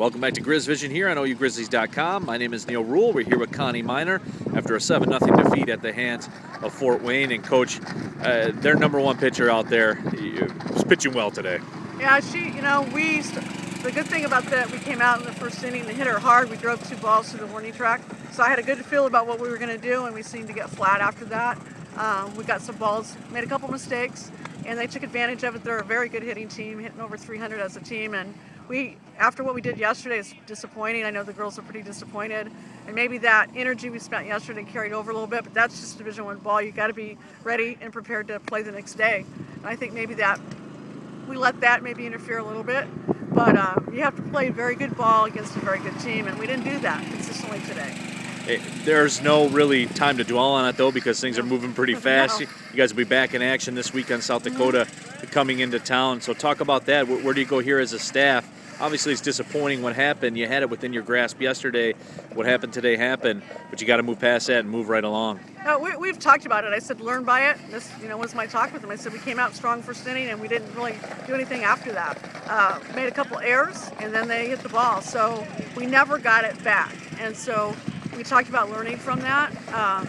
Welcome back to Grizz Vision here on OUGrizzlies.com. My name is Neal Ruhl. We're here with Connie Miner after a 7 0 defeat at the hands of Fort Wayne. And, Coach, uh, their number one pitcher out there is pitching well today. Yeah, she, you know, we, the good thing about that, we came out in the first inning and hit her hard. We drove two balls to the warning track. So I had a good feel about what we were going to do, and we seemed to get flat after that. Um, we got some balls, made a couple mistakes, and they took advantage of it. They're a very good hitting team, hitting over 300 as a team, and we after what we did yesterday is disappointing. I know the girls are pretty disappointed, and maybe that energy we spent yesterday carried over a little bit. But that's just Division One ball. You got to be ready and prepared to play the next day. And I think maybe that we let that maybe interfere a little bit. But uh, you have to play very good ball against a very good team, and we didn't do that consistently today. There's no really time to dwell on it though because things are moving pretty fast. You guys will be back in action this week on South Dakota coming into town. So talk about that. Where, where do you go here as a staff? obviously it's disappointing what happened. You had it within your grasp yesterday. What happened today happened, but you got to move past that and move right along. No, we, have talked about it. I said learn by it. This, you know, was my talk with them. I said we came out strong first inning and we didn't really do anything after that. Uh, made a couple errors and then they hit the ball, so we never got it back. And so we talked about learning from that. Uh,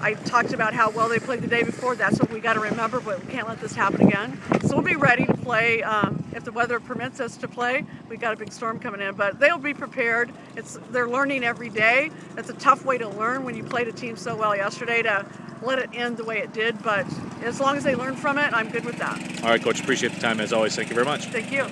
I talked about how well they played the day before. That's what we got to remember, but we can't let this happen again. So we'll be ready to play um, if the weather permits us to play. We've got a big storm coming in, but they'll be prepared. It's they're learning every day. It's a tough way to learn when you played a team so well yesterday to let it end the way it did. But as long as they learn from it, I'm good with that. All right, coach. Appreciate the time as always. Thank you very much. Thank you.